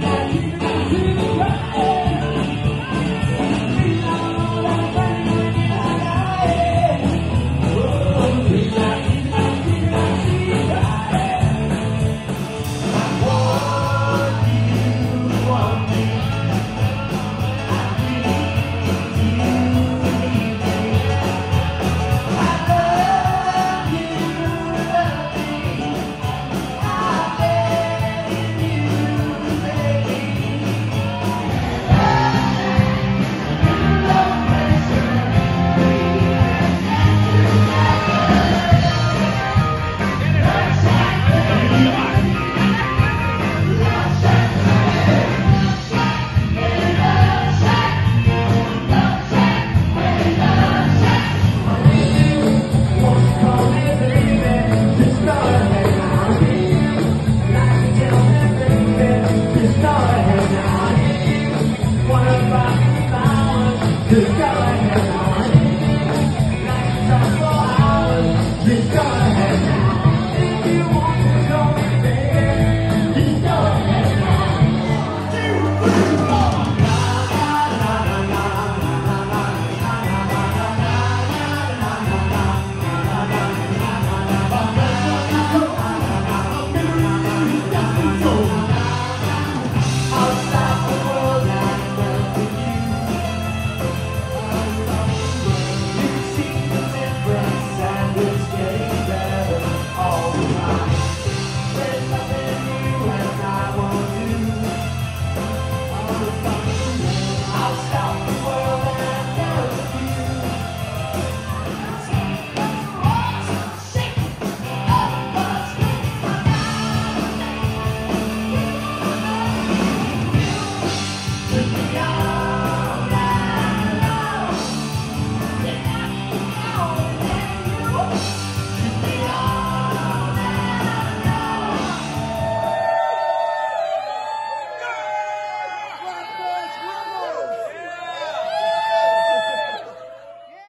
Yeah. The